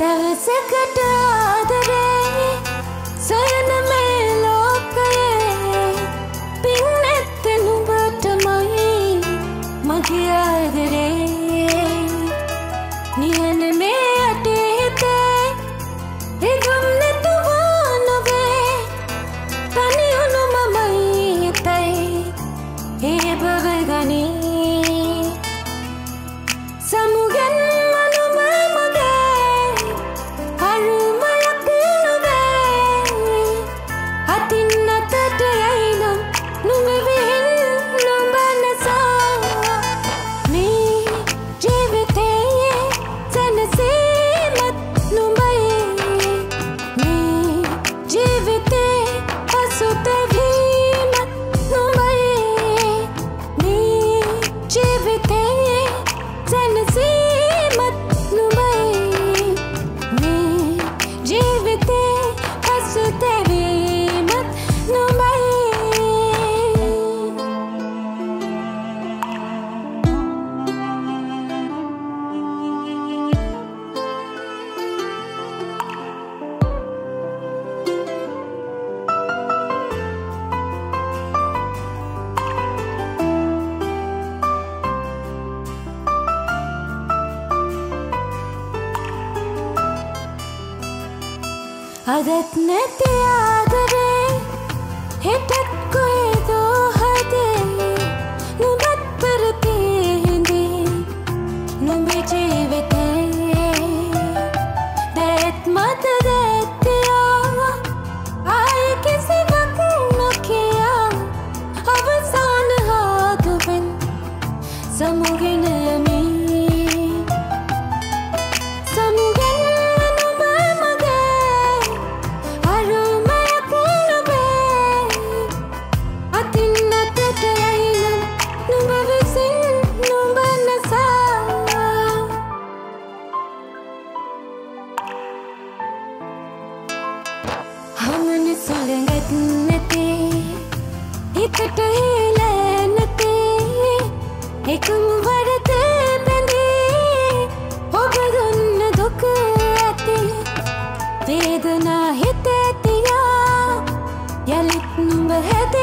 Tak sekadar අදත් නැති හමන සුළඟත් නැතේ හිතට හිලෑ නැතේ. එකම වරද පැඳේ ඔබ දුන්න දුක ඇති. වේදනා හිත ඇතියා. යළිත් නුඹ හැදේ.